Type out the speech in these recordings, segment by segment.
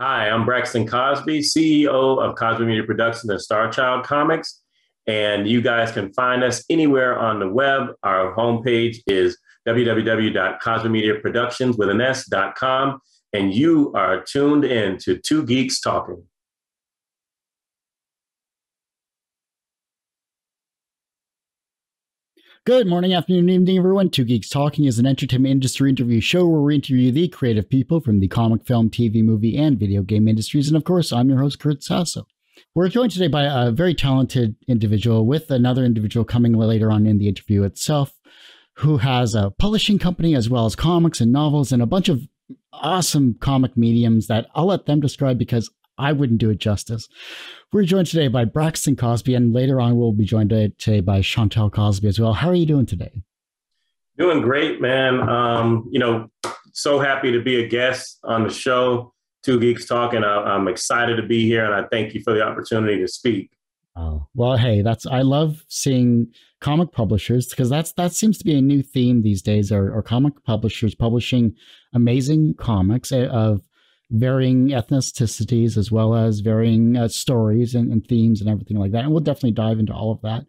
Hi, I'm Braxton Cosby, CEO of Cosby Media Productions and Star Child Comics. And you guys can find us anywhere on the web. Our homepage is www.cosbymediaproductions with an S.com. And you are tuned in to Two Geeks Talking. Good morning, afternoon, evening, everyone. Two Geeks Talking is an entertainment industry interview show where we interview the creative people from the comic, film, TV, movie, and video game industries. And of course, I'm your host, Kurt Sasso. We're joined today by a very talented individual with another individual coming later on in the interview itself, who has a publishing company as well as comics and novels and a bunch of awesome comic mediums that I'll let them describe because I wouldn't do it justice. We're joined today by Braxton Cosby, and later on we'll be joined today by Shontel Cosby as well. How are you doing today? Doing great, man. Um, you know, so happy to be a guest on the show, Two Geeks Talking. I'm excited to be here, and I thank you for the opportunity to speak. Oh well, hey, that's I love seeing comic publishers because that's that seems to be a new theme these days. Are, are comic publishers publishing amazing comics eh, of varying ethnicities as well as varying uh, stories and, and, themes and everything like that. And we'll definitely dive into all of that.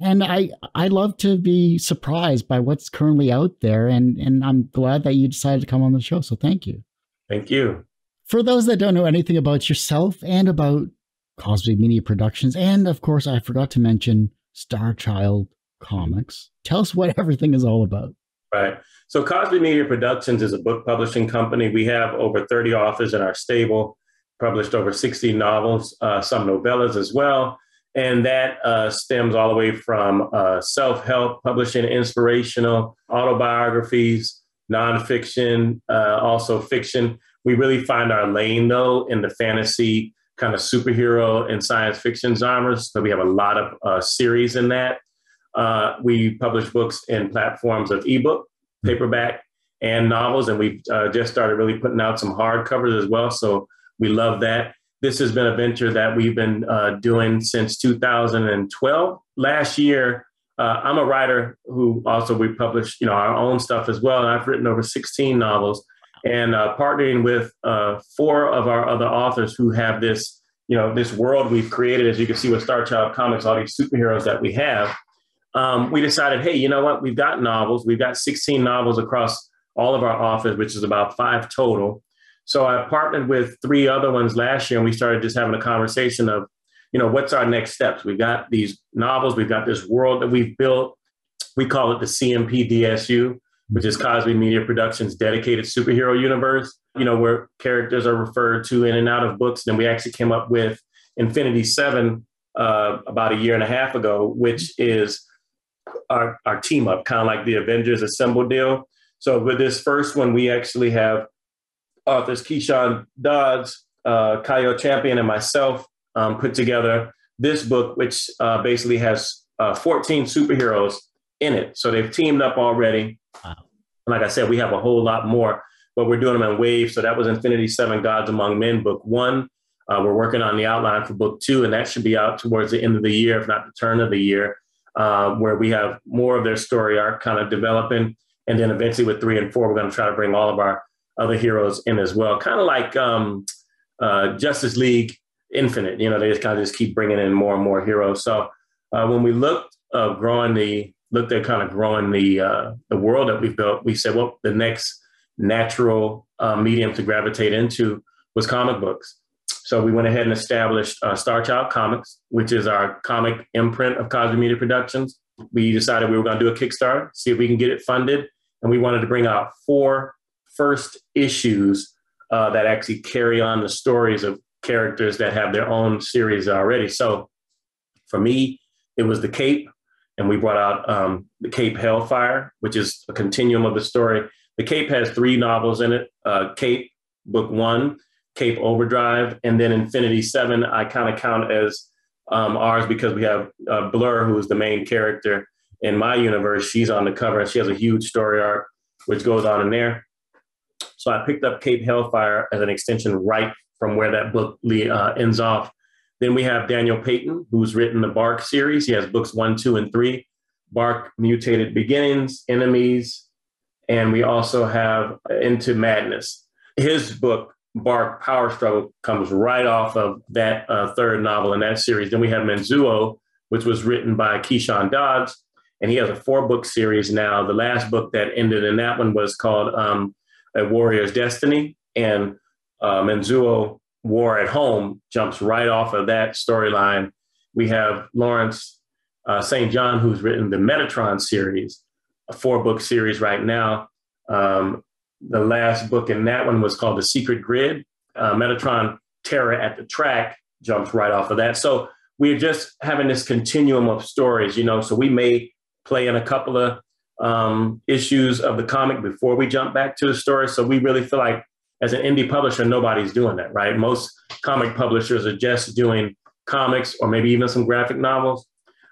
And I I love to be surprised by what's currently out there, and and I'm glad that you decided to come on the show. So thank you. Thank you. For those that don't know anything about yourself and about Cosby Media Productions, and of course I forgot to mention Star Child Comics. Tell us what everything is all about. Right. So Cosby Media Productions is a book publishing company. We have over 30 authors in our stable, published over 60 novels, uh, some novellas as well. And that uh, stems all the way from uh, self help, publishing inspirational autobiographies, nonfiction, uh, also fiction. We really find our lane, though, in the fantasy kind of superhero and science fiction genres. So we have a lot of uh, series in that. Uh, we publish books in platforms of ebook, paperback, and novels, and we've uh, just started really putting out some hardcovers as well. So we love that. This has been a venture that we've been uh, doing since 2012. Last year, uh, I'm a writer who also we publish, you know, our own stuff as well. And I've written over 16 novels, and uh, partnering with uh, four of our other authors who have this, you know, this world we've created. As you can see with Star Child Comics, all these superheroes that we have um, we decided, hey, you know what? We've got novels. We've got 16 novels across all of our office, which is about five total. So I partnered with three other ones last year, and we started just having a conversation of, you know, what's our next steps? We've got these novels, we've got this world that we've built. We call it the CMP DSU, which is Cosby Media Productions' dedicated superhero universe, you know, where characters are referred to in and out of books. And we actually came up with Infinity Seven uh, about a year and a half ago, which is our, our team up, kind of like the Avengers Assemble deal. So with this first one, we actually have authors Keyshawn Dodds, uh, Kyle Champion, and myself um, put together this book, which uh, basically has uh, 14 superheroes in it. So they've teamed up already. Wow. And like I said, we have a whole lot more, but we're doing them in waves. So that was Infinity Seven Gods Among Men, book one. Uh, we're working on the outline for book two, and that should be out towards the end of the year, if not the turn of the year uh, where we have more of their story arc kind of developing. And then eventually with three and four, we're going to try to bring all of our other heroes in as well. Kind of like um, uh, Justice League Infinite, you know, they just kind of just keep bringing in more and more heroes. So uh, when we looked uh, growing the, looked at kind of growing the, uh, the world that we've built, we said, well, the next natural uh, medium to gravitate into was comic books. So we went ahead and established uh, Star Child Comics, which is our comic imprint of Cosby Media Productions. We decided we were going to do a Kickstarter, see if we can get it funded, and we wanted to bring out four first issues uh, that actually carry on the stories of characters that have their own series already. So for me, it was the Cape, and we brought out um, the Cape Hellfire, which is a continuum of the story. The Cape has three novels in it. Uh, Cape, book one, Cape Overdrive, and then Infinity Seven. I kind of count as um, ours because we have uh, Blur, who is the main character in my universe. She's on the cover, and she has a huge story arc which goes on in there. So I picked up Cape Hellfire as an extension right from where that book uh, ends off. Then we have Daniel Payton, who's written the Bark series. He has books one, two, and three. Bark Mutated Beginnings, Enemies, and we also have Into Madness. His book Bark Power Struggle comes right off of that uh, third novel in that series. Then we have Menzuo, which was written by Keyshawn Dodds, and he has a four book series now. The last book that ended in that one was called um, A Warrior's Destiny, and uh, Menzuo War at Home jumps right off of that storyline. We have Lawrence uh, St. John, who's written the Metatron series, a four book series right now. Um, the last book in that one was called The Secret Grid. Uh, Metatron Terror at the Track jumps right off of that. So we're just having this continuum of stories, you know. So we may play in a couple of um, issues of the comic before we jump back to the story. So we really feel like as an indie publisher, nobody's doing that, right? Most comic publishers are just doing comics or maybe even some graphic novels.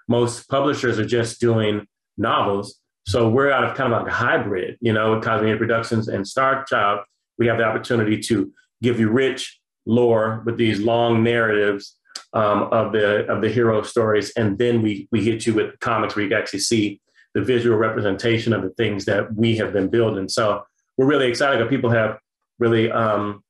Most publishers are just doing novels. So we're out of kind of like a hybrid, you know, with Cosmic Productions and Star Child. We have the opportunity to give you rich lore with these long narratives um, of the of the hero stories, and then we we hit you with comics where you actually see the visual representation of the things that we have been building. So we're really excited that people have really um,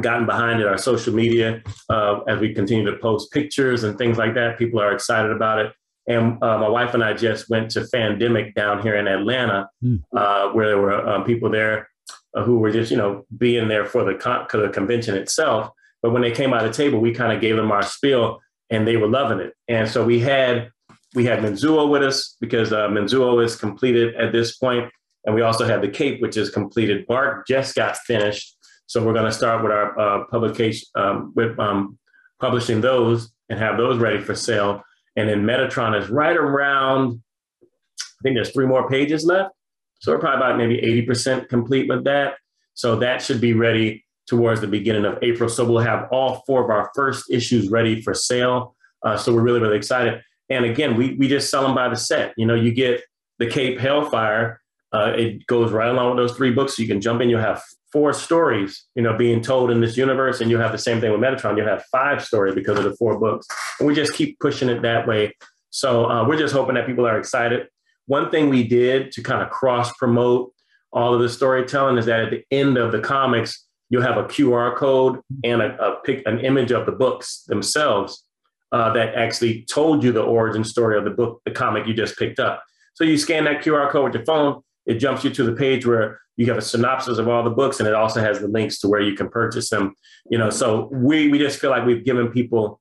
gotten behind it. Our social media, uh, as we continue to post pictures and things like that, people are excited about it. And uh, my wife and I just went to Fandemic down here in Atlanta, mm. uh, where there were um, people there uh, who were just, you know, being there for the, con- the convention itself. But when they came out of the table, we kind of gave them our spiel, and they were loving it. And so we had we had Menzuo with us because uh, Menzuo is completed at this point, and we also have the Cape, which is completed. Bark just got finished, so we're going to start with our uh, publication um, with um, publishing those and have those ready for sale. And then Metatron is right around. I think there's three more pages left, so we're probably about maybe 80% complete with that. So that should be ready towards the beginning of April. So we'll have all four of our first issues ready for sale. Uh, so we're really, really excited. And again, we, we just sell them by the set. You know, you get the Cape Hellfire. Uh, it goes right along with those three books. So you can jump in. You'll have four stories, you know, being told in this universe, and you have the same thing with Metatron. You have five stories because of the four books, and we just keep pushing it that way. So uh, we're just hoping that people are excited. One thing we did to kind of cross promote all of the storytelling is that at the end of the comics, you'll have a QR code and a, a pic, an image of the books themselves uh, that actually told you the origin story of the book, the comic you just picked up. So you scan that QR code with your phone, it jumps you to the page where you have a synopsis of all the books, and it also has the links to where you can purchase them. You know, so we we just feel like we've given people,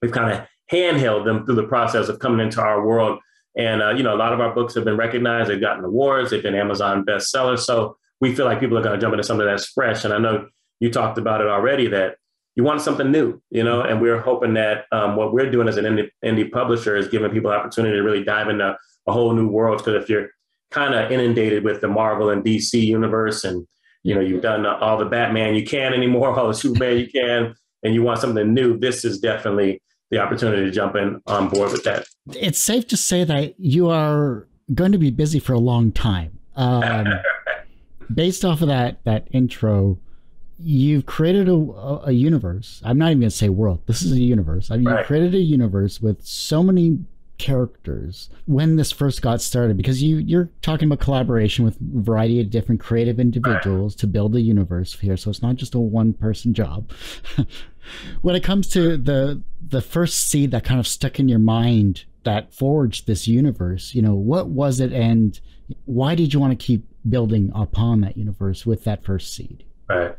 we've kind of handheld them through the process of coming into our world. And uh, you know, a lot of our books have been recognized. They've gotten awards. They've been Amazon bestsellers. So we feel like people are going to jump into something that's fresh. And I know you talked about it already that you want something new, you know, and we're hoping that um, what we're doing as an indie, indie, publisher is giving people opportunity to really dive into a whole new world. Because if you're kind of inundated with the Marvel and DC universe, and you know you've done all the Batman you can anymore, all the Superman you can, and you want something new, this is definitely the opportunity to jump in on board with that. It's safe to say that you are going to be busy for a long time. Um, based off of that that intro, you've created a, a universe. I'm not even going to say world. This is a universe. I mean, right. you created a universe with so many characters when this first got started because you you're talking about collaboration with a variety of different creative individuals to build a universe here. So it's not just a one person job. When it comes to the the first seed that kind of stuck in your mind that forged this universe you know what was it and why did you want to keep building upon that universe with that first seed? Right.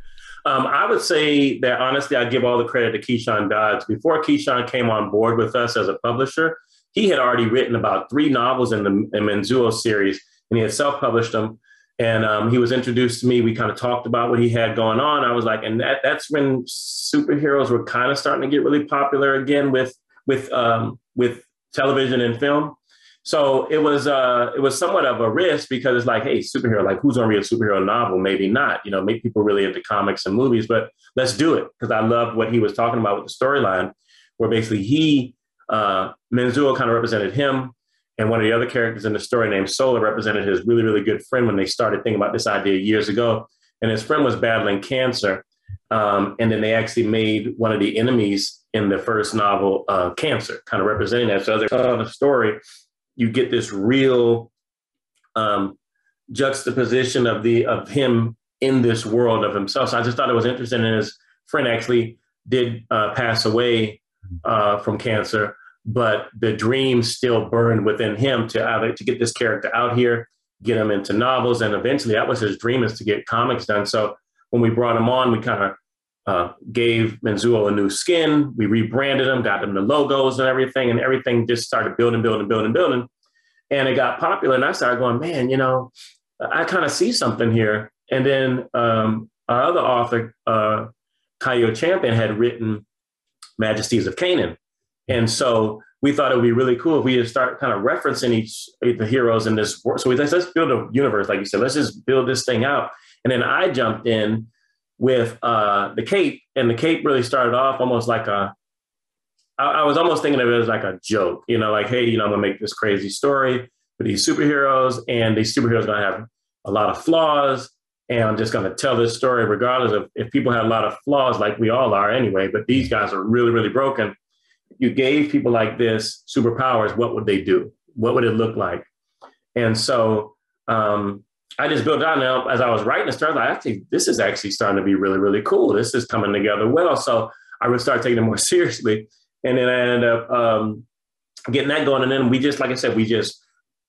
Um, I would say that honestly, I give all the credit to Keyshawn Dodds. Before Keyshawn came on board with us as a publisher, he had already written about three novels in the in series, and he had self-published them. And um, he was introduced to me. We kind of talked about what he had going on. I was like, and that, that's when superheroes were kind of starting to get really popular again with with um, with television and film. So it was uh, it was somewhat of a risk because it's like, hey, superhero, like who's gonna read a superhero novel? Maybe not, you know, make people really into comics and movies, but let's do it because I loved what he was talking about with the storyline, where basically he uh, kind of represented him, and one of the other characters in the story named Solar represented his really really good friend when they started thinking about this idea years ago, and his friend was battling cancer, um, and then they actually made one of the enemies in the first novel uh, cancer, kind of representing that. So as they tell the story you get this real um, juxtaposition of the of him in this world of himself. So I just thought it was interesting. And his friend actually did uh, pass away uh, from cancer, but the dream still burned within him to to get this character out here, get him into novels, and eventually that was his dream is to get comics done. So when we brought him on, we kind of uh, gave Menzuo a new skin. We rebranded him, got him the logos and everything, and everything just started building, building, building, building. And it got popular. And I started going, man, you know, I kind of see something here. And then um, our other author, uh, Champion, had written Majesties of Canaan. And so we thought it would be really cool if we just start kind of referencing each the heroes in this world. So we said, let's build a universe, like you said, let's just build this thing out. And then I jumped in with uh, the Cape, and the Cape really started off almost like a. I, was almost thinking of it as like a joke, you know, like, hey, you know, I'm gonna make this crazy story with these superheroes, and these superheroes gonna have a lot of flaws, and I'm just gonna tell this story regardless of if people have a lot of flaws, like we all are anyway. But these guys are really, really broken. You gave people like this superpowers, what would they do? What would it look like? And so um, I just built out now as I was writing the story, like, actually, this is actually starting to be really, really cool. This is coming together well. So I would start taking it more seriously. And then I ended up um, getting that going. And then we just, like I said, we just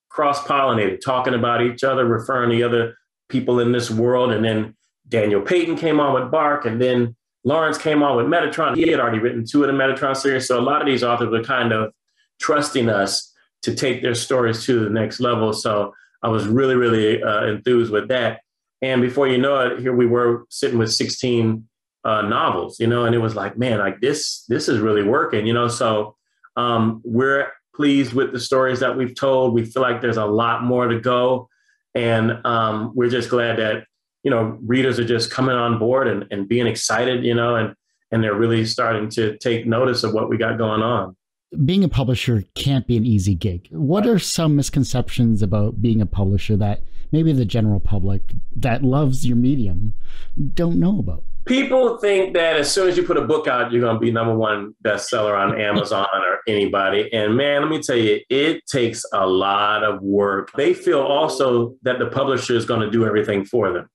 cross pollinated, talking about each other, referring to other people in this world. And then Daniel Payton came on with Bark. And then Lawrence came on with Metatron. He had already written two of the Metatron series. So a lot of these authors were kind of trusting us to take their stories to the next level. So I was really, really uh, enthused with that. And before you know it, here we were sitting with 16 uh, novels, you know, and it was like, man, like this, this is really working, you know. So um, we're pleased with the stories that we've told. We feel like there's a lot more to go, and um, we're just glad that you know readers are just coming on board and, and being excited, you know, and and they're really starting to take notice of what we got going on being a publisher can't be an easy gig. What are some misconceptions about being a publisher that maybe the general public that loves your medium don't know about? People think that as soon as you put a book out, you're going to be number one bestseller on Amazon or anybody. And man, let me tell you, it takes a lot of work. They feel also that the publisher is going to do everything for them.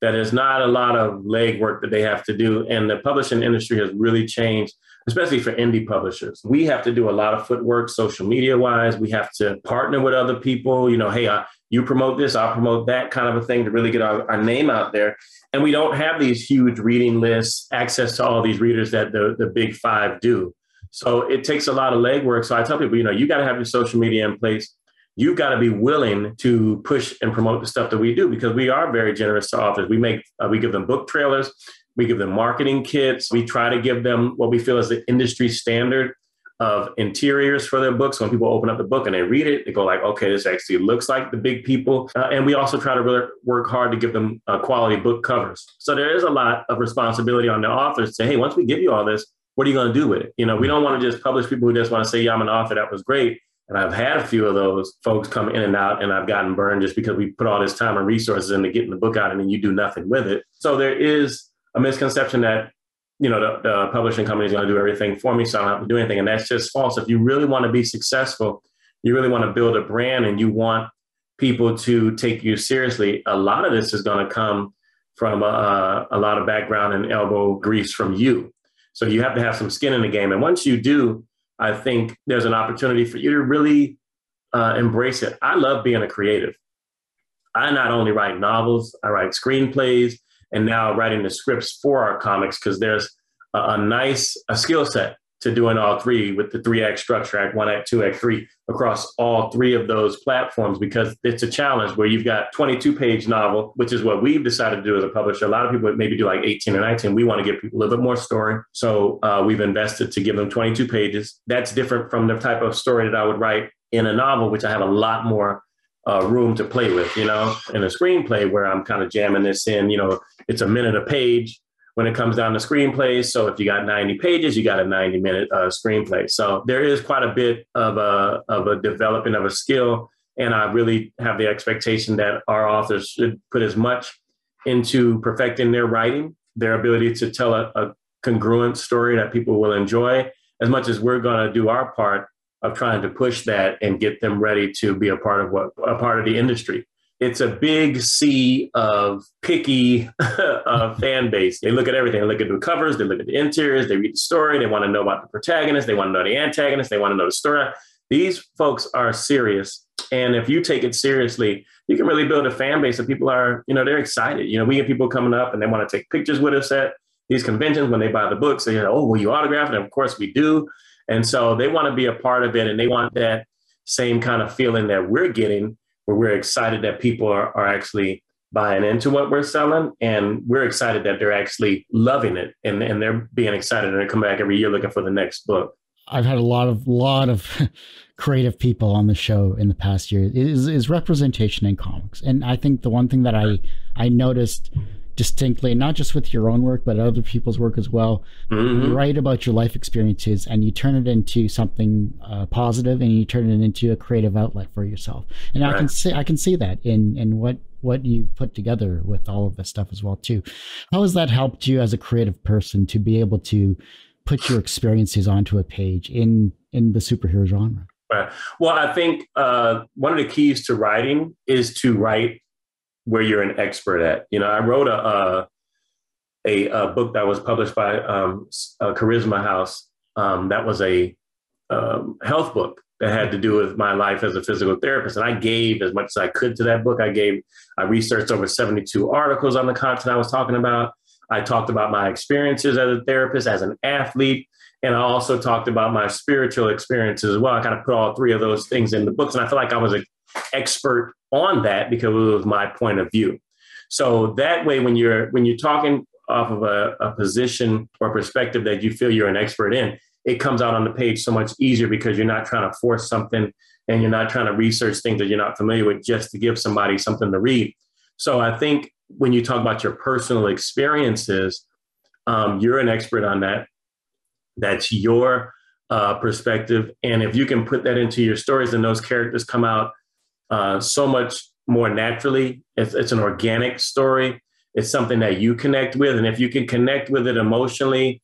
That there's not a lot of legwork that they have to do. And the publishing industry has really changed especially for indie publishers. We have to do a lot of footwork social media wise. We have to partner with other people. You know, hey, I, you promote this, I'll promote that kind of a thing to really get our, our name out there. And we don't have these huge reading lists, access to all these readers that the, the big five do. So it takes a lot of legwork. So I tell people, you know, you got to have your social media in place. You've got to be willing to push and promote the stuff that we do because we are very generous to authors. We make, uh, we give them book trailers. We give them marketing kits. We try to give them what we feel is the industry standard of interiors for their books. When people open up the book and they read it, they go like, okay, this actually looks like the big people. Uh, and we also try to really work hard to give them uh, quality book covers. So there is a lot of responsibility on the authors to say, hey, once we give you all this, what are you going to do with it? You know, we don't want to just publish people who just want to say, yeah, I'm an author. That was great. And I've had a few of those folks come in and out, and I've gotten burned just because we put all this time and resources into getting the book out, and then you do nothing with it. So there is a misconception that you know the, the publishing company is going to do everything for me, so I don't have to do anything, and that's just false. If you really want to be successful, you really want to build a brand, and you want people to take you seriously. A lot of this is going to come from a, a lot of background and elbow grease from you. So you have to have some skin in the game, and once you do, I think there's an opportunity for you to really uh, embrace it. I love being a creative. I not only write novels, I write screenplays, and now writing the scripts for our comics because there's a, a nice a skill set to doing all three with the three act structure, act one, act two, act three across all three of those platforms because it's a challenge where you've got 22 page novel, which is what we've decided to do as a publisher. A lot of people would maybe do like 18 or 19. We want to give people a little bit more story. So uh, we've invested to give them 22 pages. That's different from the type of story that I would write in a novel, which I have a lot more uh, room to play with, you know, in a screenplay where I'm kind of jamming this in, you know, it's a minute a page when it comes down to screenplays. So if you got 90 pages, you got a 90 minute uh, screenplay. So there is quite a bit of a, of a developing of a skill. And I really have the expectation that our authors should put as much into perfecting their writing, their ability to tell a, a congruent story that people will enjoy, as much as we're going to do our part of trying to push that and get them ready to be a part of what a part of the industry it's a big sea of picky uh, fan base. They look at everything. They look at the covers. They look at the interiors. They read the story. They want to know about the protagonist. They want to know the antagonist. They want to know the story. These folks are serious, and if you take it seriously, you can really build a fan base of people are, you know, they're excited. You know, we get people coming up and they want to take pictures with us at these conventions when they buy the books. They say, "Oh, will you autograph it?" And of course, we do. And so they want to be a part of it, and they want that same kind of feeling that we're getting where we're excited that people are, are actually buying into what we're selling and we're excited that they're actually loving it and, and they're being excited and they come back every year looking for the next book. I've had a lot of lot of creative people on the show in the past year. Is, is representation in comics. And i think the one thing that i i noticed distinctly, not just with your own work, but other people's work as well. Mm-hmm. You write about your life experiences and you turn it into something uh, positive and you turn it into a creative outlet for yourself. And right. I can see, I can see that in, in what, what you put together with all of this stuff as well, too. How has that helped you as a creative person to be able to put your experiences onto a page in, in the superhero genre? Right. Well, I think uh, one of the keys to writing is to write where you're an expert at. You know, I wrote a a, a book that was published by um, Charisma House. Um, that was a um, health book that had to do with my life as a physical therapist, and I gave as much as I could to that book. I gave, I researched over 72 articles on the content I was talking about. I talked about my experiences as a therapist, as an athlete, and I also talked about my spiritual experiences as well. I kind of put all three of those things in the books, and I feel like I was an expert on that because it was my point of view. So that way, when you're when you're talking off of a, a position or perspective that you feel you're an expert in, it comes out on the page so much easier because you're not trying to force something and you're not trying to research things that you're not familiar with just to give somebody something to read. So I think when you talk about your personal experiences, um, you're an expert on that. That's your uh, perspective, and if you can put that into your stories, then those characters come out uh, so much more naturally. It's, it's an organic story. It's something that you connect with. And if you can connect with it emotionally,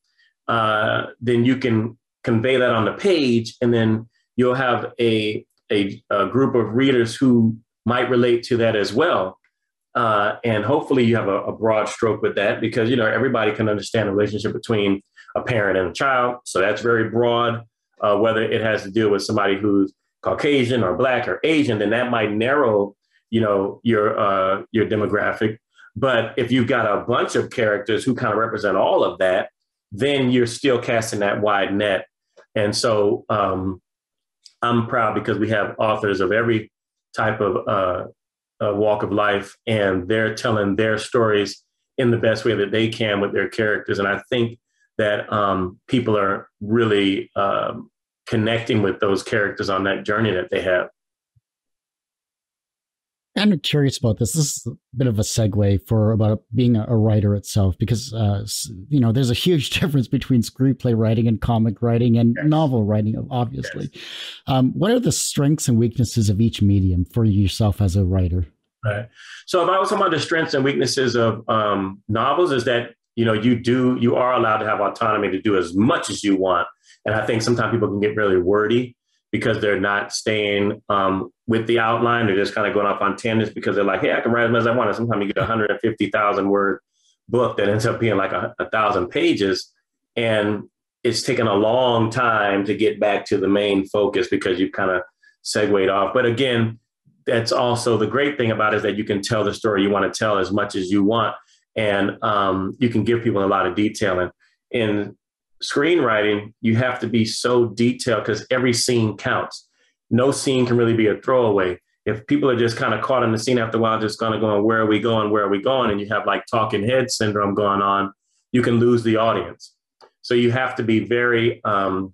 uh, then you can convey that on the page. And then you'll have a, a, a group of readers who might relate to that as well. Uh, and hopefully you have a, a, broad stroke with that because you know everybody can understand the relationship between a parent and a child so that's very broad uh, whether it has to do with somebody who's Caucasian or Black or Asian, then that might narrow, you know, your uh, your demographic. But if you've got a bunch of characters who kind of represent all of that, then you're still casting that wide net. And so um, I'm proud because we have authors of every type of uh, uh, walk of life, and they're telling their stories in the best way that they can with their characters. And I think that um, people are really um, connecting with those characters on that journey that they have. I'm curious about this. This is a bit of a segue for about being a, writer itself, because uh, you know there's a huge difference between screenplay writing and comic writing and yes. novel writing, obviously. Yes. Um, what are the strengths and weaknesses of each medium for yourself as a writer? Right. So, if I was talking about the strengths and weaknesses of um, novels, is that you know you do you are allowed to have autonomy to do as much as you want and I think sometimes people can get really wordy because they're not staying um, with the outline. They're just kind of going off on tangents because they're like, hey, I can write as much as I want. And sometimes you get a 150,000 word book that ends up being like a, a thousand pages. And it's taken a long time to get back to the main focus because you've kind of segued off. But again, that's also the great thing about it is that you can tell the story you want to tell as much as you want. And um, you can give people a lot of detail. And in screenwriting, you have to be so detailed because every scene counts. No scene can really be a throwaway. If people are just kind of caught in the scene after a while, just kind of going, where are we going? Where are we going? And you have like talking head syndrome going on, you can lose the audience. So you have to be very um,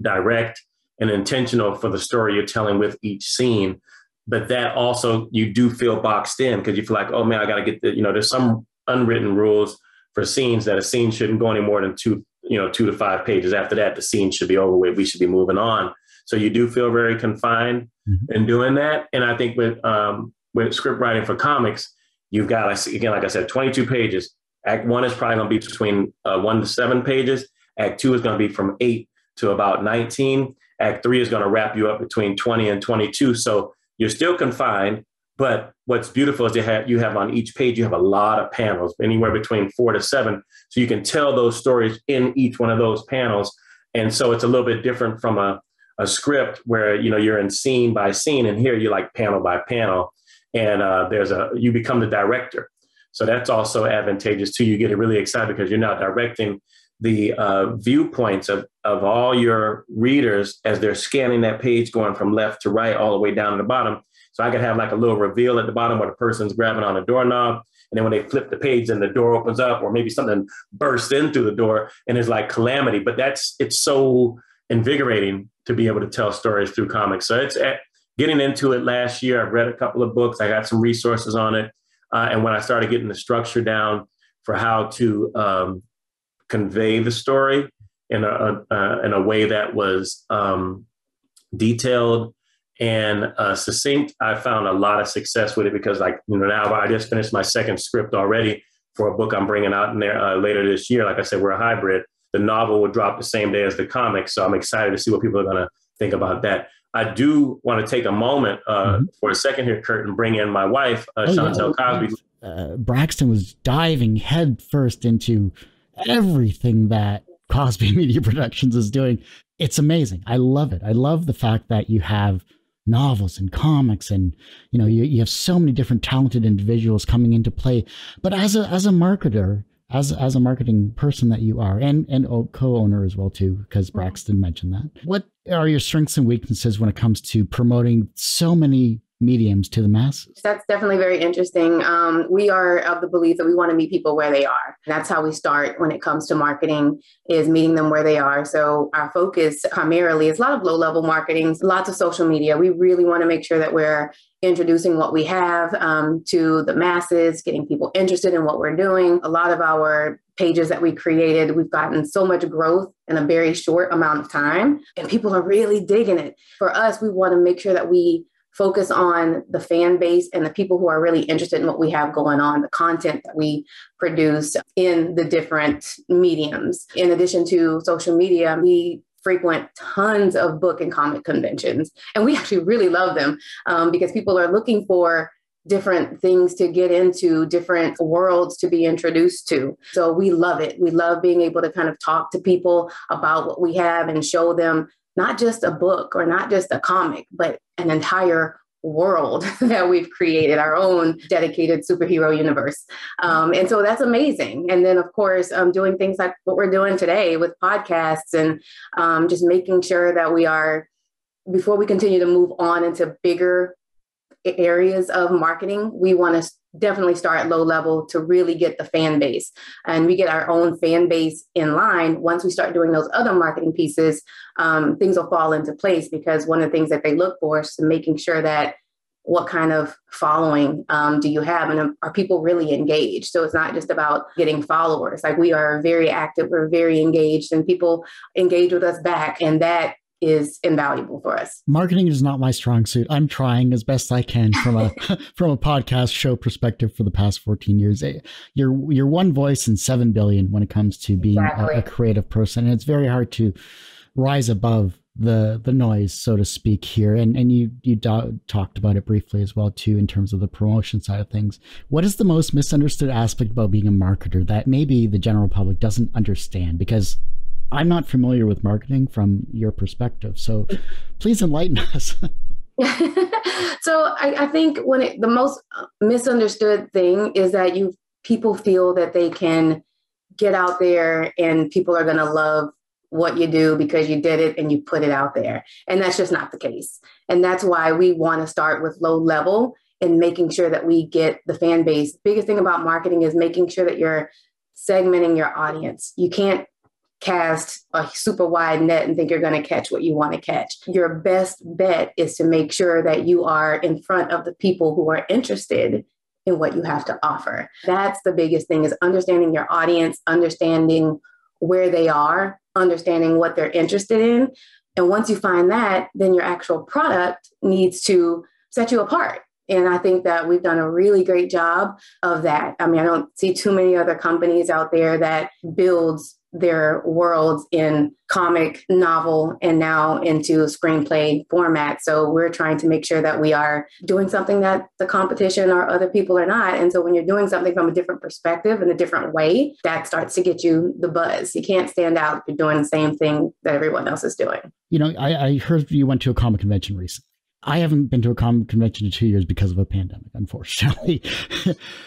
direct and intentional for the story you're telling with each scene. But that also, you do feel boxed in because you feel like, oh man, I got to get the, you know, there's some unwritten rules for scenes that a scene shouldn't go any more than two you know two to five pages after that the scene should be over with. We should be moving on. So you do feel very confined mm-hmm. in doing that. And i think with um, with script writing for comics you've got again like i said 22 pages. Act one is probably going to be between uh, one to seven pages. Act two is going to be from eight to about 19 act three is going to wrap you up between 20 and 22 so you're still confined But what's beautiful is you have you have on each page you have a lot of panels, anywhere between four to seven, so you can tell those stories in each one of those panels. And so it's a little bit different from a a script where you know you're in scene by scene, and here you like panel by panel, and uh, there's a you become the director. So that's also advantageous too. You get really excited because you're now directing the uh, viewpoints of, of all your readers as they're scanning that page going from left to right all the way down to the bottom. So I could have like a little reveal at the bottom where the person's grabbing on a doorknob. And then when they flip the page and the door opens up, or maybe something bursts in through the door and it's like calamity. But that's it's so invigorating to be able to tell stories through comics. So it's at, getting into it last year. I've read a couple of books. I got some resources on it. Uh, and when I started getting the structure down for how to um, convey the story in a, uh, in a way that was um, detailed and uh, succinct. I found a lot of success with it because, like, you know, now I just finished my second script already for a book I'm bringing out in there uh, later this year. Like I said, we're a hybrid. The novel will drop the same day as the comic, so I'm excited to see what people are going to think about that. I do want to take a moment uh, mm-hmm. for a second here, Kurt, and bring in my wife, uh, oh, Shontel yeah. Cosby. Uh, Braxton was diving headfirst into everything that Cosby Media Productions is doing. It's amazing. I love it. I love the fact that you have novels and comics and you know you, you have so many different talented individuals coming into play. But as a as a marketer as as a marketing person that you are and and co-owner as well too because mm-hmm. braxton mentioned that what are your strengths and weaknesses when it comes to promoting so many mediums to the masses. That's definitely very interesting. Um, we are of the belief that we want to meet people where they are. That's how we start when it comes to marketing is meeting them where they are. So our focus primarily is a lot of low level marketing, lots of social media. We really want to make sure that we're introducing what we have um, to the masses, getting people interested in what we're doing. A lot of our pages that we created, we've gotten so much growth in a very short amount of time, and people are really digging it. For us, we want to make sure that we focus on the fan base and the people who are really interested in what we have going on, the content that we produce in the different mediums. In addition to social media, we frequent tons of book and comic conventions, and we actually really love them um, because people are looking for different things to get into, different worlds to be introduced to. So we love it. We love being able to kind of talk to people about what we have and show them not just a book or not just a comic, but an entire world that we've created, our own dedicated superhero universe. Um, and so that's amazing. And then, of course, um, doing things like what we're doing today with podcasts and um, just making sure that we are, before we continue to move on into bigger areas of marketing, we want to definitely start low level to really get the fan base. And we get our own fan base in line. Once we start doing those other marketing pieces, um, things will fall into place because one of the things that they look for is making sure that what kind of following um, do you have and are people really engaged so it's not just about getting followers like we are very active we're very engaged and people engage with us back and that is invaluable for us. Marketing is not my strong suit. I'm trying as best I can from a from a podcast show perspective for the past 14 years. Eh, you're you're one voice in 7 billion when it comes to being exactly. a, a, creative person and it's very hard to rise above the the noise so to speak here and and you you do- talked about it briefly as well too in terms of the promotion side of things what is the most misunderstood aspect about being a marketer that maybe the general public doesn't understand because I'm not familiar with marketing from your perspective. So please enlighten us. so I, I, think when it, the most misunderstood thing is that you people feel that they can get out there and people are going to love what you do because you did it and you put it out there. And that's just not the case. And that's why we want to start with low level and making sure that we get the fan base. Biggest thing about marketing is making sure that you're segmenting your audience. You can't cast a super wide net and think you're going to catch what you want to catch. Your best bet is to make sure that you are in front of the people who are interested in what you have to offer. That's the biggest thing is understanding your audience, understanding where they are, understanding what they're interested in. And once you find that, then your actual product needs to set you apart. And I think that we've done a really great job of that. I mean, I don't see too many other companies out there that builds their worlds in comic, novel, and now into screenplay format. So we're trying to make sure that we are doing something that the competition or other people are not. And so when you're doing something from a different perspective in a different way, that starts to get you the buzz. You can't stand out if you're doing the same thing that everyone else is doing. You know, I, I heard you went to a comic convention recently. I haven't been to a comic convention in two years because of a pandemic, unfortunately.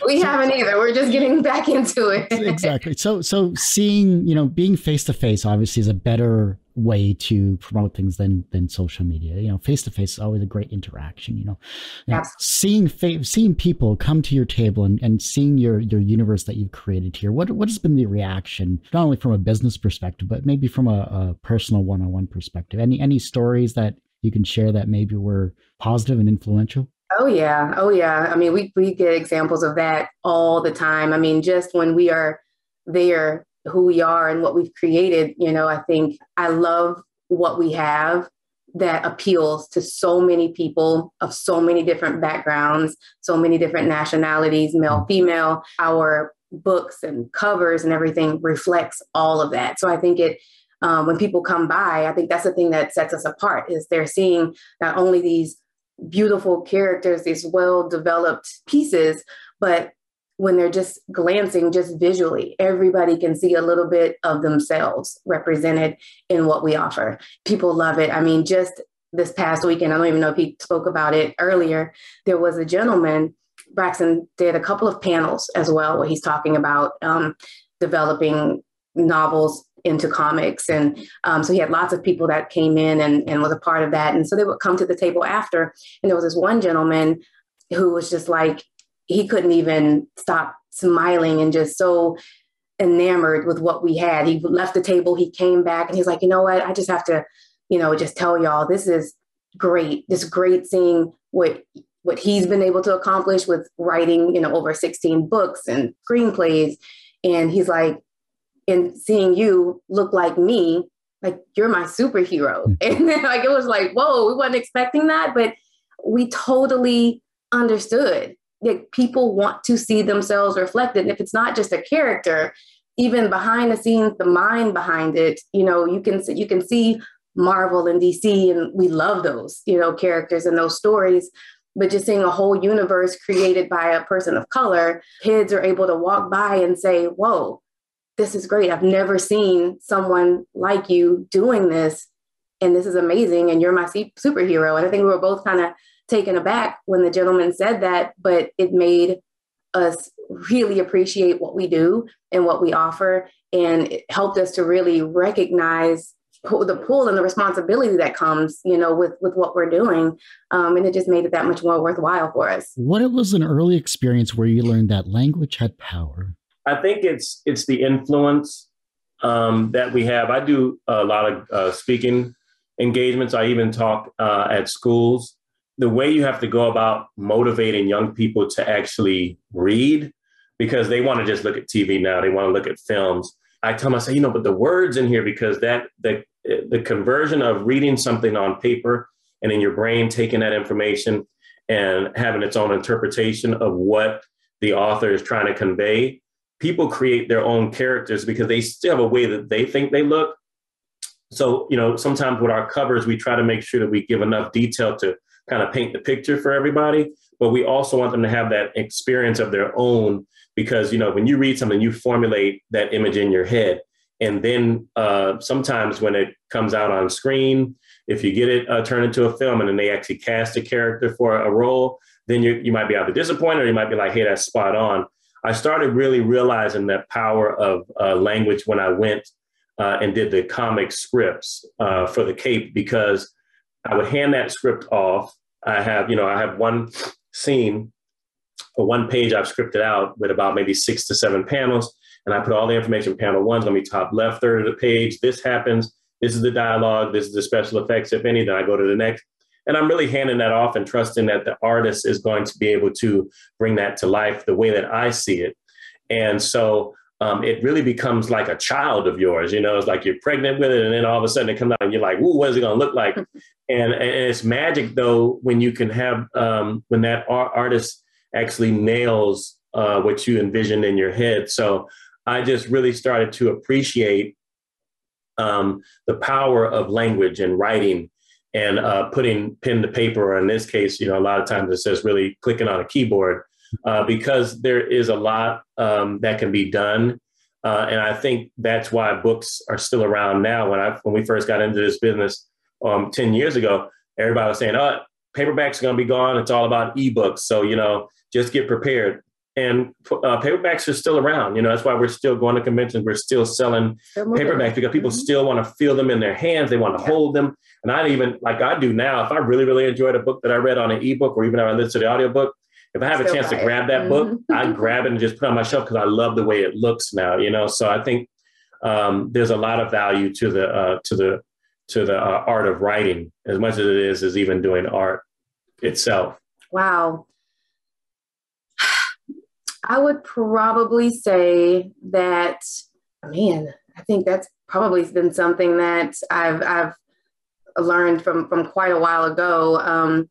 we so, haven't either. We're just getting back into it. exactly. So, so seeing, you know, being face to face obviously is a better way to promote things than than social media. You know, face to face is always a great interaction. You know, seeing fa- seeing people come to your table and, and seeing your your universe that you've created here. What what has been the reaction, not only from a business perspective, but maybe from a, a personal one on one perspective? Any any stories that you can share that maybe were positive and influential? Oh yeah, oh yeah. I mean, we we get examples of that all the time. I mean, just when we are there, who we are and what we've created, you know, I think I love what we have that appeals to so many people of so many different backgrounds, so many different nationalities, male, mm. female. Our books and covers and everything reflects all of that. So I think it um, when people come by, I think that's the thing that sets us apart is they're seeing not only these beautiful characters, these well developed pieces, but when they're just glancing just visually, everybody can see a little bit of themselves represented in what we offer. People love it. I mean, just this past weekend, I don't even know if he spoke about it earlier, there was a gentleman, Braxton did a couple of panels as well, where he's talking about um, developing novels into comics. And um, so he had lots of people that came in and, and was a part of that. And so they would come to the table after. And there was this one gentleman who was just like, he couldn't even stop smiling and just so enamored with what we had. He left the table, he came back, and he's like, you know what? I just have to, you know, just tell y'all this is great. This great seeing what what he's been able to accomplish with writing, you know, over 16 books and screenplays. And he's like, and seeing you look like me, like you're my superhero. Mm-hmm. And like it was like, whoa, we wasn't expecting that, but we totally understood that people want to see themselves reflected. And if it's not just a character, even behind the scenes, the mind behind it, you know, you can you can see Marvel and DC, and we love those, you know, characters and those stories. But just seeing a whole universe created by a person of color, kids are able to walk by and say, "Whoa, this is great. I've never seen someone like you doing this, and this is amazing. And you're my superhero." And I think we were both kind of taken aback when the gentleman said that, but it made us really appreciate what we do and what we offer. And it helped us to really recognize the pull and the responsibility that comes, you know, with with what we're doing, um, and it just made it that much more worthwhile for us. What it was an early experience where you learned that language had power. I think it's it's the influence um, that we have. I do a lot of uh, speaking engagements. I even talk uh, at schools, the way you have to go about motivating young people to actually read because they want to just look at TV now, they want to look at films. I tell them, I say, you know, but the words in here because that the the conversion of reading something on paper and in your brain taking that information and having its own interpretation of what the author is trying to convey. People create their own characters because they still have a way that they think they look. So, you know, sometimes with our covers, we try to make sure that we give enough detail to kind of paint the picture for everybody, but we also want them to have that experience of their own because you know when you read something, you formulate that image in your head, and then uh, sometimes when it comes out on screen, if you get it uh, turned into a film and then they actually cast a character for a role, then you you might be either disappointed or you might be like, hey, that's spot on. I started really realizing that power of uh, language when I went uh, and did the comic scripts uh, for the Cape because I would hand that script off. I have, you know, I have one scene or one page I've scripted out with about maybe six to seven panels. And I put all the information. Panel one's gonna be top left third of the page. This happens. This is the dialogue. This is the special effects, if any. Then I go to the next. And I'm really handing that off and trusting that the artist is going to be able to bring that to life the way that I see it. And so um, it really becomes like a child of yours. You know, it's like you're pregnant with it, and then all of a sudden it comes out, and you're like, "Ooh, what is it going to look like?" and, and it's magic though when you can have um, when that art- artist actually nails uh, what you envisioned in your head. So I just really started to appreciate um, the power of language and writing and uh, putting pen to paper, or in this case, you know, a lot of times it says really clicking on a keyboard uh, because there is a lot um, that can be done. Uh, and I think that's why books are still around now. When I when we first got into this business um, ten years ago, everybody was saying, "Oh, paperbacks are going to be gone. It's all about ebooks." So you know, just get prepared and uh, paperbacks are still around. You know, that's why we're still going to conventions. We're still selling paperbacks because people mm-hmm. still want to feel them in their hands. They want to yeah. hold them. And I even like I do now. If I really, really enjoyed a book that I read on an ebook, or even if I listened to the audiobook, if I have still a chance to grab that mm-hmm. book, I grab it and just put it on my shelf because I love the way it looks now. You know, so I think um, there's a lot of value to the uh, to the to the uh, art of writing as much as it is as even doing art itself. Wow. I would probably say that, man, I think that's probably been something that I've I've learned from from quite a while ago. Um,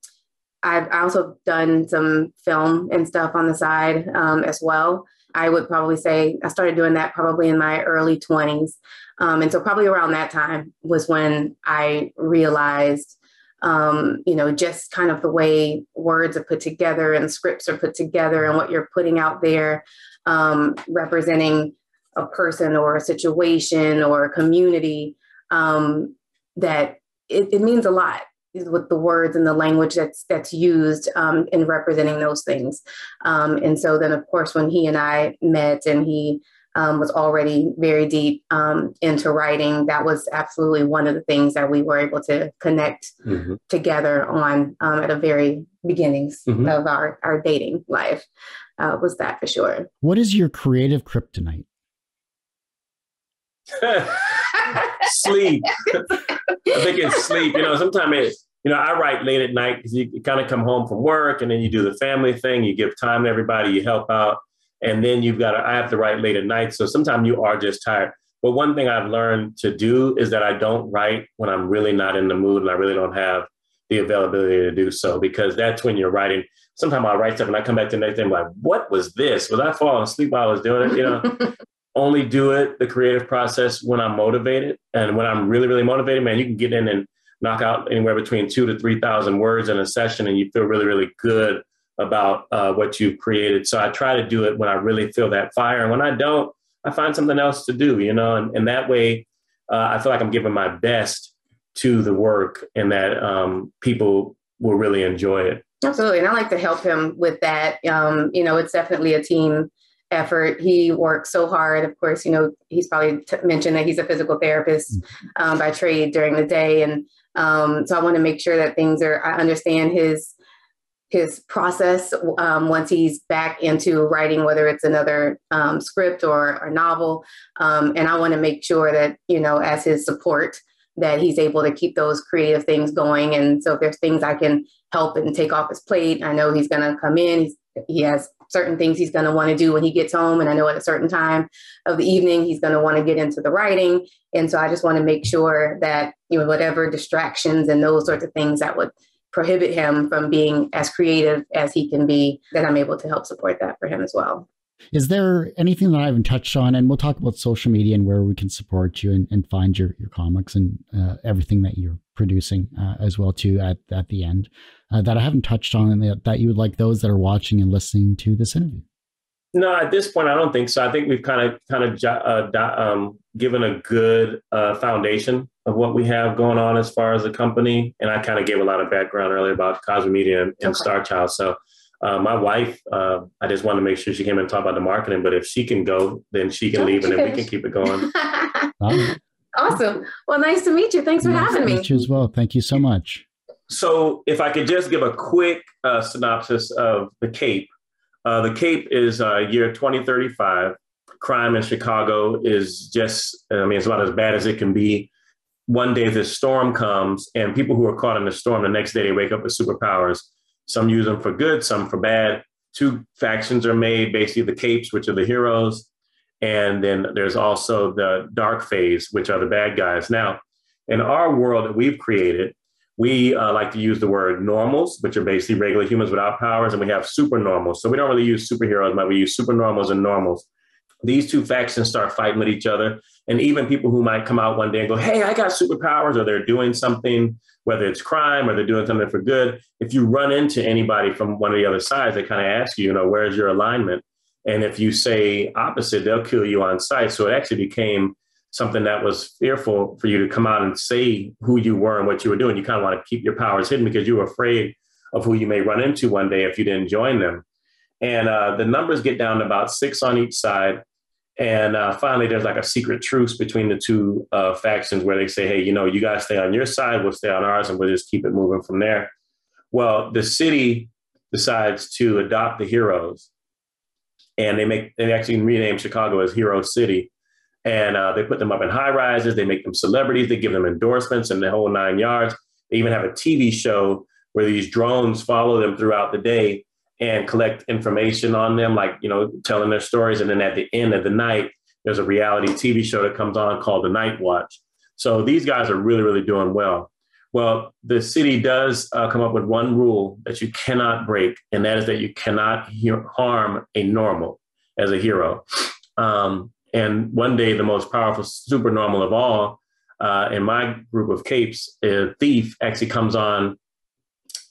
I've also done some film and stuff on the side um, as well. I would probably say I started doing that probably in my early 20s. Um, and so, probably around that time was when I realized um, you know, just kind of the way words are put together and scripts are put together and what you're putting out there, um, representing a person or a situation or a community, um, that it, it, means a lot with the words and the language that's that's used um, in representing those things. Um, and so then, of course, when he and I met and he um, was already very deep um, into writing. That was absolutely one of the things that we were able to connect mm-hmm. together on um, at the very beginnings mm-hmm. of our, our dating life. Uh, was that for sure? What is your creative kryptonite? sleep. I think it's sleep. You know, sometimes it's, you know, I write late at night because you, you kind of come home from work and then you do the family thing, you give time to everybody, you help out and then you've got to, I have to write late at night. So sometimes you are just tired. But one thing I've learned to do is that I don't write when I'm really not in the mood and I really don't have the availability to do so because that's when you're writing. Sometimes I'll write stuff and I come back the next day and I'm like, what was this? Was I falling asleep while I was doing it? You know, only do it, the creative process when I'm motivated. And when I'm really, really motivated, man, you can get in and knock out anywhere between two to 3,000 words in a session and you feel really, really good about uh, what you've created. So I try to do it when I really feel that fire. And when I don't, I find something else to do, you know, and, and that way uh, I feel like I'm giving my best to the work and that um, people will really enjoy it. Absolutely. And I like to help him with that. Um, you know, it's definitely a team effort. He works so hard. Of course, you know, he's probably t- mentioned that he's a physical therapist um, by trade during the day. And um, so I want to make sure that things are, I understand his his process um, once he's back into writing, whether it's another um, script or a novel. Um, and I want to make sure that, you know, as his support, that he's able to keep those creative things going. And so if there's things I can help and take off his plate, I know he's going to come in. He has certain things he's going to want to do when he gets home. And I know at a certain time of the evening, he's going to want to get into the writing. And so I just want to make sure that, you know, whatever distractions and those sorts of things that would prohibit him from being as creative as he can be, then I'm able to help support that for him as well. Is there anything that I haven't touched on? And we'll talk about social media and where we can support you and, and find your, your comics and uh, everything that you're producing uh, as well too at, at the end uh, that I haven't touched on and that, that you would like those that are watching and listening to this interview. No, at this point, I don't think so. I think we've kind of kind of uh, um, given a good uh, foundation of what we have going on as far as the company, and I kind of gave a lot of background earlier about Cosby Media and, and okay. Star Child. So, uh, my wife, uh, I just wanted to make sure she came and talked about the marketing. But if she can go, then she can leave, and then we can keep it going. awesome. Well, nice to meet you. Thanks for having me. Meet you as well. Thank you so much. So, if I could just give a quick uh, synopsis of the Cape. Uh, the Cape is uh, year 2035. Crime in Chicago is just, I mean, it's about as bad as it can be. One day this storm comes, and people who are caught in the storm, the next day they wake up with superpowers. Some use them for good, some for bad. Two factions are made basically the Capes, which are the heroes, and then there's also the dark phase, which are the bad guys. Now, in our world that we've created, we uh, like to use the word normals, which are basically regular humans without powers, and we have supernormals. So we don't really use superheroes, but we use supernormals and normals. these two factions start fighting with each other. And even people who might come out one day and go, Hey, I got superpowers, or they're doing something, whether it's crime or they're doing something for good. If you run into anybody from one of the other sides, they kind of ask you, you know, where's your alignment? And if you say opposite, they'll kill you on sight. So it actually became something that was fearful for you to come out and say who you were and what you were doing. You kind of want to keep your powers hidden because you were afraid of who you may run into one day if you didn't join them. And uh, the numbers get down to about six on each side. And uh, finally, there's like a secret truce between the two uh, factions where they say, hey, you know, you guys stay on your side, we'll stay on ours, and we'll just keep it moving from there. Well, the city decides to adopt the heroes. And they make they actually rename Chicago as Hero City and uh, they put them up in high rises. They make them celebrities. They give them endorsements and the whole nine yards. They even have a TV show where these drones follow them throughout the day and collect information on them, like you know, telling their stories. And then at the end of the night, there's a reality TV show that comes on called The Night Watch. So these guys are really, really doing well. Well, the city does uh, come up with one rule that you cannot break, and that is that you cannot he- harm a normal as a hero. Um, and one day, the most powerful supernormal of all, uh, in my group of capes, a thief actually comes on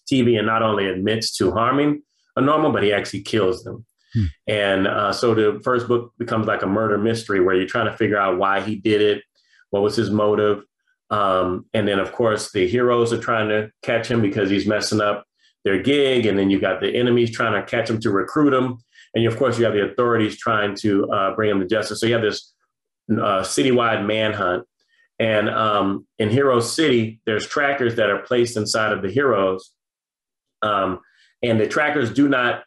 TV and not only admits to harming a normal, but he actually kills them. Hmm. And uh, so the first book becomes like a murder mystery where you're trying to figure out why he did it, what was his motive. Um, and then, of course, the heroes are trying to catch him because he's messing up their gig. And then you got the enemies trying to catch him to recruit him and of course you have the authorities trying to uh, bring him to justice. So you have this uh, citywide manhunt, and um, in Hero City, there's trackers that are placed inside of the heroes, um, and the trackers do not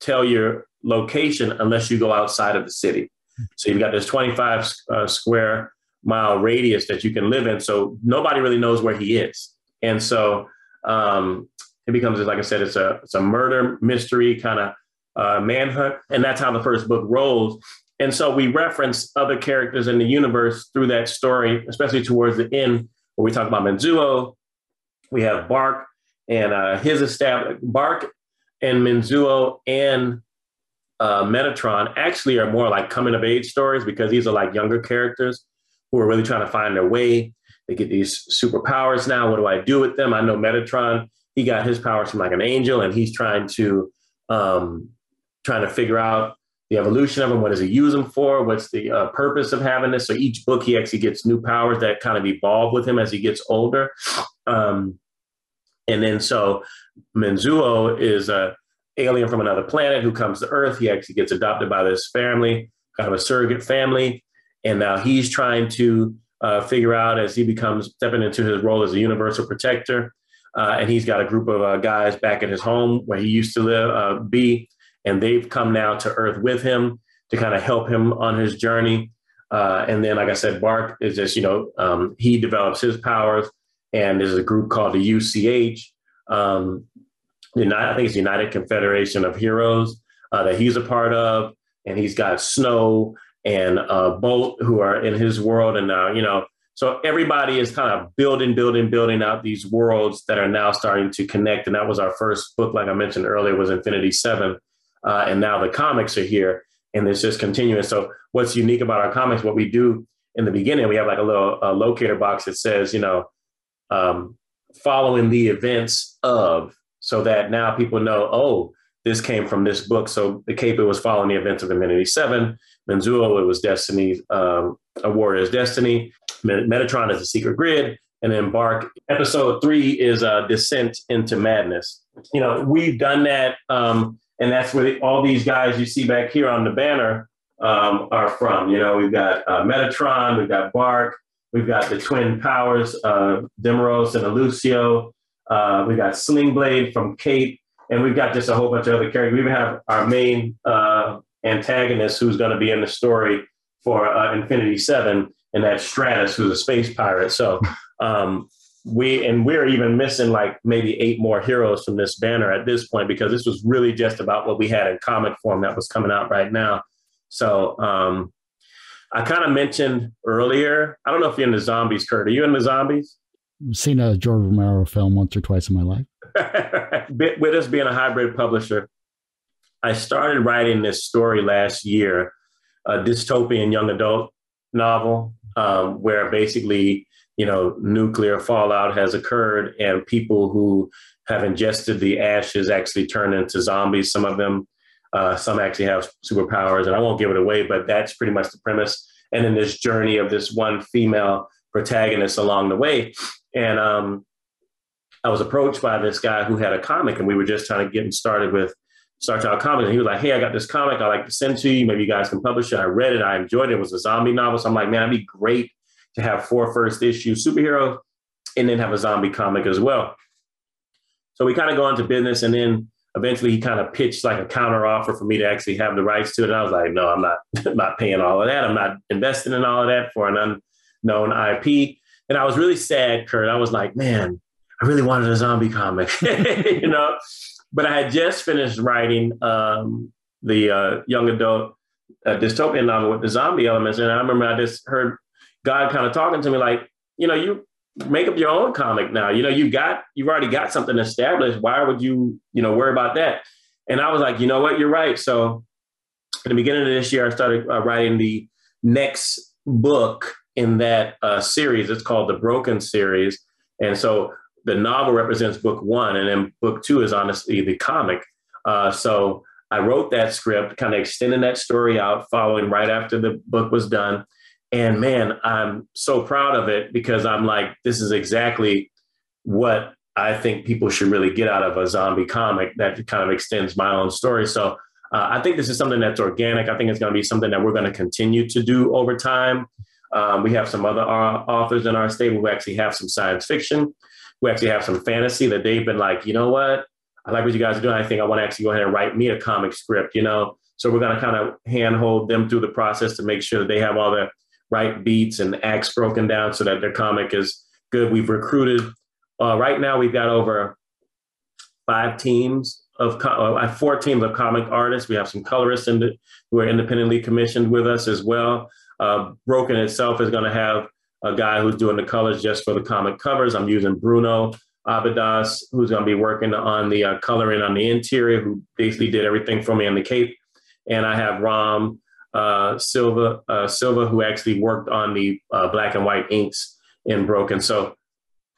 tell your location unless you go outside of the city. So you've got this 25 uh, square mile radius that you can live in. So nobody really knows where he is, and so um, it becomes, like I said, it's a it's a murder mystery kind of uh, Manhunt, and that's how the first book rolls. And so we reference other characters in the universe through that story, especially towards the end, where we talk about Menzuo. We have Bark and uh, his established Bark and Menzuo and uh, Metatron actually are more like coming of age stories because these are like younger characters who are really trying to find their way. They get these superpowers now. What do I do with them? I know Metatron, he got his powers from like an angel and he's trying to um, trying to figure out the evolution of them. What does he use them for? What's the uh, purpose of having this? So each book, he actually gets new powers that kind of evolve with him as he gets older. Um, and then so Menzuo is a alien from another planet who comes to Earth. He actually gets adopted by this family, kind of a surrogate family, and now he's trying to uh, figure out as he becomes stepping into his role as a universal protector. Uh, and he's got a group of uh, guys back at his home where he used to live, uh, be, and they've come now to Earth with him to kind of help him on his journey. Uh, and then, like I said, Bark is just, you know, um, he develops his powers, and there's a group called the UCH. Um, United, I think it's United Confederation of Heroes uh, that he's a part of, and he's got Snow and uh, Bolt who are in his world, and now, you know, so everybody is kind of building, building, building out these worlds that are now starting to connect. And that was our first book, like I mentioned earlier, was Infinity Seven uh, and now the comics are here and it's just continuing. So what's unique about our comics, what we do in the beginning, we have like a little uh, locator box that says, you know, um, following the events of, so that now people know, oh, this came from this book. So the Cape it was following the events of Infinity Seven. Menzuo, it was Destiny, um, a Warrior's Destiny. Metatron is a Secret Grid. And then Bark, episode three is a uh, Descent into Madness. You know, we've done that um, and that's where all these guys you see back here on the banner um, are from. You know, we've got uh, Metatron, we've got Bark, we've got the twin powers, uh, Demeros and Alucio, uh, we got Slingblade from Cape, and we've got just a whole bunch of other characters. We even have our main uh, antagonist who's going to be in the story for uh, Infinity Seven, and that's Stratus, who's a space pirate. So um, we and we're even missing like maybe eight more heroes from this banner at this point because this was really just about what we had in comic form that was coming out right now. So um, I kind of mentioned earlier. I don't know if you're into zombies, Kurt. Are you into zombies? I've seen a George Romero film once or twice in my life. With us being a hybrid publisher, I started writing this story last year a dystopian young adult novel um, where basically, you know, nuclear fallout has occurred and people who have ingested the ashes actually turn into zombies. Some of them, uh, some actually have superpowers, and I won't give it away, but that's pretty much the premise. And then this journey of this one female protagonist along the way. And um, I was approached by this guy who had a comic, and we were just trying to get him started with Star Child Comics. And he was like, Hey, I got this comic I'd like to send to you. Maybe you guys can publish it. I read it. I enjoyed it. It was a zombie novel. So I'm like, man, it'd be great to have four first issue superheroes and then have a zombie comic as well. So we kind of go into business and then eventually he kind of pitched like a counter offer for me to actually have the rights to it. And I was like, no, I'm not, not paying all of that. I'm not investing in all of that for an unknown IP. And I was really sad, Kurt. I was like, man, I really wanted a zombie comic, you know? But I had just finished writing um, the uh, young adult uh, dystopian novel with the zombie elements. And I remember I just heard God kind of talking to me like, you know, you make up your own comic now. You know, you got, you've already got something established. Why would you, you know, worry about that? And I was like, you know what, you're right. So at the beginning of this year, I started uh, writing the next book in that uh, series. It's called the Broken series. And so the novel represents book one, and then book two is honestly the comic. Uh, so I wrote that script, kind of extending that story out, following right after the book was done. And man, I'm so proud of it because I'm like, this is exactly what I think people should really get out of a zombie comic that kind of extends my own story. So uh, I think this is something that's organic. I think it's going to be something that we're going to continue to do over time. Um, we have some other uh, authors in our stable who actually have some science fiction who actually have some fantasy that they've been like, you know what? I like what you guys are doing. I think I want to actually go ahead and write me a comic script, you know? So we're going to kind of handhold them through the process to make sure that they have all the right beats and acts broken down so that their comic is good. We've recruited, uh, right now, we've got over five teams of uh, four teams of comic artists. We have some colorists the, who are independently commissioned with us as well. Uh, Broken itself is going to have a guy who's doing the colors just for the comic covers. I'm using Bruno Abadas, who's going to be working on the uh, coloring on the interior, who basically did everything for me on the cape. And I have Ram uh, Silva, uh, Silva, who actually worked on the uh, black and white inks in Broken. So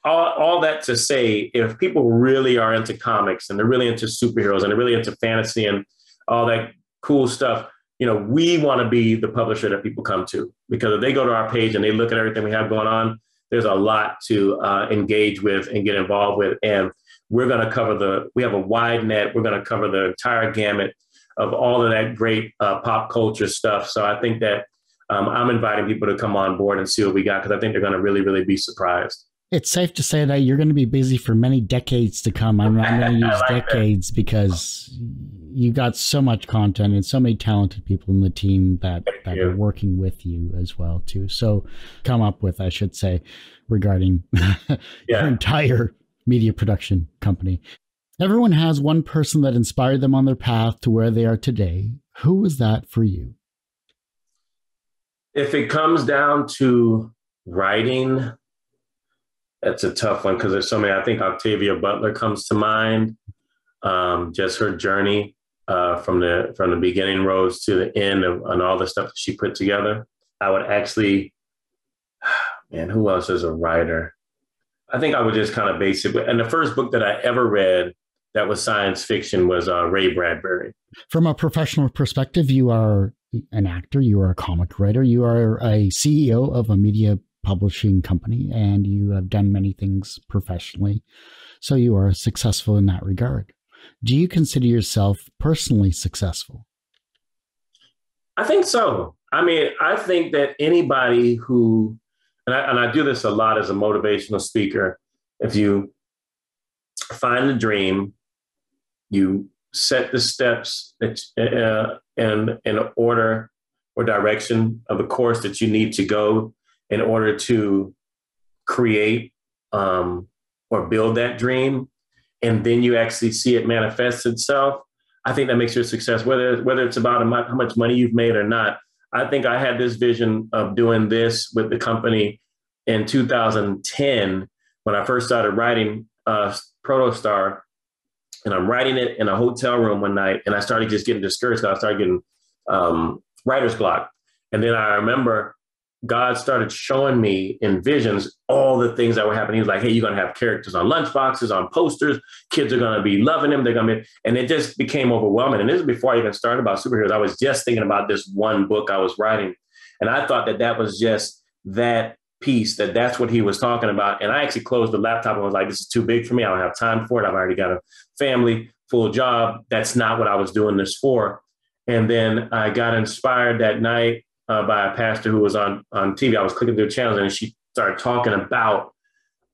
all, all that to say, if people really are into comics and they're really into superheroes and they're really into fantasy and all that cool stuff, you know, we want to be the publisher that people come to because if they go to our page and they look at everything we have going on, there's a lot to uh, engage with and get involved with. And we're going to cover the, we have a wide net. We're going to cover the entire gamut of all of that great uh, pop culture stuff. So I think that um, I'm inviting people to come on board and see what we got because I think they're going to really, really be surprised it's safe to say that you're going to be busy for many decades to come. I'm not going to use like decades that. because you got so much content and so many talented people in the team that, that are working with you as well too. So come up with, I should say, regarding yeah. your entire media production company. Everyone has one person that inspired them on their path to where they are today. Who was that for you? If it comes down to writing, that's a tough one because there's so many. I think Octavia Butler comes to mind. Um, just her journey uh, from the from the beginning rose to the end of and all the stuff that she put together. I would actually, man, who else is a writer? I think I would just kind of base it. And the first book that I ever read that was science fiction was uh, Ray Bradbury. From a professional perspective, you are an actor, you are a comic writer, you are a CEO of a media publishing company and you have done many things professionally. So you are successful in that regard. Do you consider yourself personally successful? I think so. I mean, I think that anybody who, and I, and I do this a lot as a motivational speaker, if you find the dream, you set the steps that, uh, in, in order or direction of the course that you need to go in order to create um, or build that dream, and then you actually see it manifest itself, I think that makes you a success. Whether whether it's about how much money you've made or not, I think I had this vision of doing this with the company in 2010 when I first started writing uh, Protostar, and I'm writing it in a hotel room one night, and I started just getting discouraged. I started getting um, writer's block. And then I remember God started showing me in visions all the things that were happening. He was like, hey, you're to have characters on lunchboxes, on posters. Kids are to be loving them. They're to be, and it just became overwhelming. And this is before I even started about superheroes. I was just thinking about this one book I was writing. And I thought that that was just that piece, that that's what he was talking about. And I actually closed the laptop and was like, this is too big for me. I don't have time for it. I've already got a family, full job. That's not what I was doing this for. And then I got inspired that night uh, by a pastor who was on on TV. I was clicking through channels and she started talking about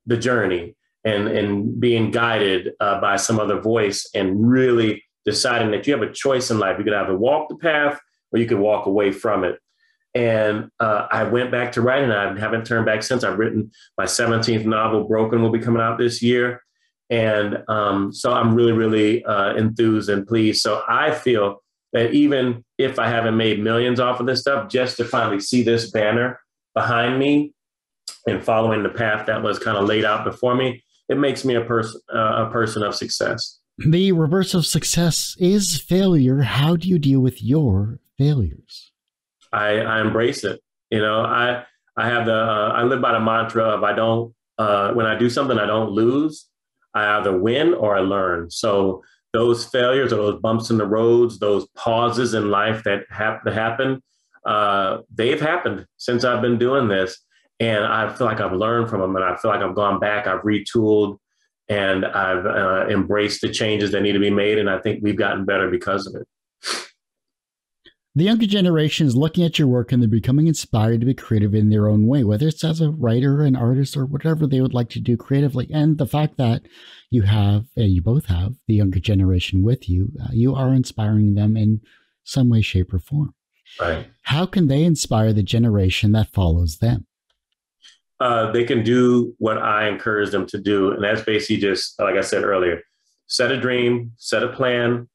the journey and and being guided uh, by some other voice and really deciding that you have a choice in life. You could either walk the path or you could walk away from it. And uh, I went back to writing. I haven't turned back since. I've written my 17th novel, Broken, will be coming out this year. And um, so I'm really, really uh, enthused and pleased. So I feel that even if I haven't made millions off of this stuff, just to finally see this banner behind me and following the path that was kind of laid out before me, it makes me a person uh, a person of success. The reverse of success is failure. How do you deal with your failures? I, I embrace it. You know, I I have the uh, I live by the mantra of I don't uh, when I do something I don't lose. I either win or I learn. So those failures or those bumps in the roads, those pauses in life that have to happen, uh, they've happened since I've been doing this. And I feel like I've learned from them and I feel like I've gone back, I've retooled, and I've uh, embraced the changes that need to be made. And I think we've gotten better because of it the younger generation is looking at your work and they're becoming inspired to be creative in their own way, whether it's as a writer, an artist, or whatever they would like to do creatively. And the fact that you have, uh, you both have the younger generation with you, uh, you are inspiring them in some way, shape, or form. Right. How can they inspire the generation that follows them? Uh, they can do what I encourage them to do. And that's basically just, like I said earlier, set a dream, set a plan,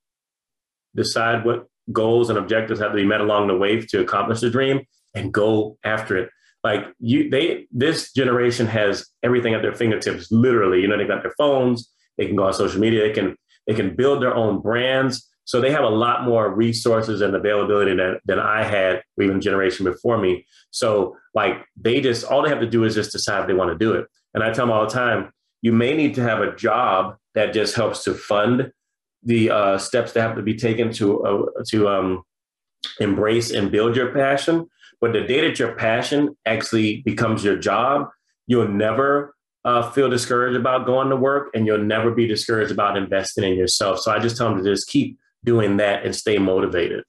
decide what goals and objectives have to be met along the way to accomplish the dream and go after it. Like you, they, this generation has everything at their fingertips, literally. You know, they got their phones, they can go on social media, they can, they can build their own brands. So they have a lot more resources and availability than, than I had, or even generation before me. So like they just, all they have to do is just decide they want to do it. And I tell them all the time, you may need to have a job that just helps to fund the uh, steps that have to be taken to uh, to um, embrace and build your passion. But the day that your passion actually becomes your job, you'll never uh, feel discouraged about going to work, and you'll never be discouraged about investing in yourself. So I just tell them to just keep doing that and stay motivated.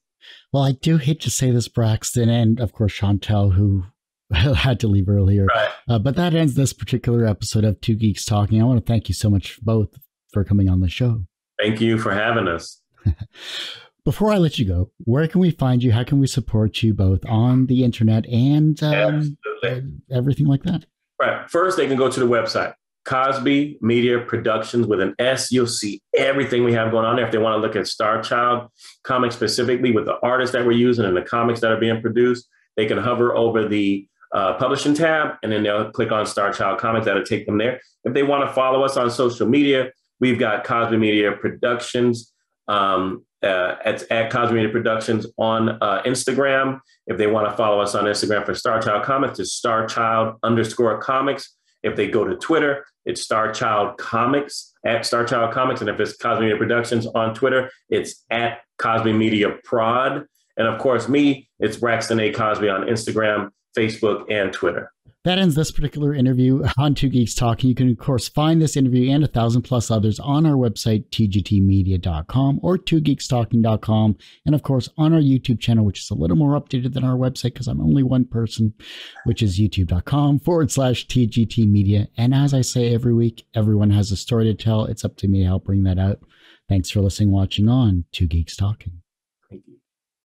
Well, I do hate to say this, Braxton, and of course Shontel, who had to leave earlier. Right. Uh, but that ends this particular episode of Two Geeks Talking. I want to thank you so much both for coming on the show. Thank you for having us. Before I let you go, where can we find you? How can we support you both on the internet and um, everything like that? Right. First, they can go to the website, Cosby Media Productions with an S. You'll see everything we have going on there. If they want to look at Star Child comics specifically with the artists that we're using and the comics that are being produced, they can hover over the uh, publishing tab and then they'll click on Star Child Comics. That'll take them there. If they want to follow us on social media, We've got Cosby Media Productions um, uh, at, at Media Productions on uh, Instagram. If they want to follow us on Instagram for Star Child Comics, it's Starchild underscore comics. If they go to Twitter, it's Starchild Comics at Starchild Comics. And if it's Cosby Media Productions on Twitter, it's at Cosby Media Prod. And of course, me, it's Braxton A. Cosby on Instagram, Facebook, and Twitter. That ends this particular interview on Two Geeks Talking. You can, of course, find this interview and a thousand plus others on our website, tgtmedia.com or twogeekstalking.com. And, of course, on our YouTube channel, which is a little more updated than our website because I'm only one person, which is youtube.com forward slash tgtmedia. And as I say every week, everyone has a story to tell. It's up to me to help bring that out. Thanks for listening, watching on Two Geeks Talking.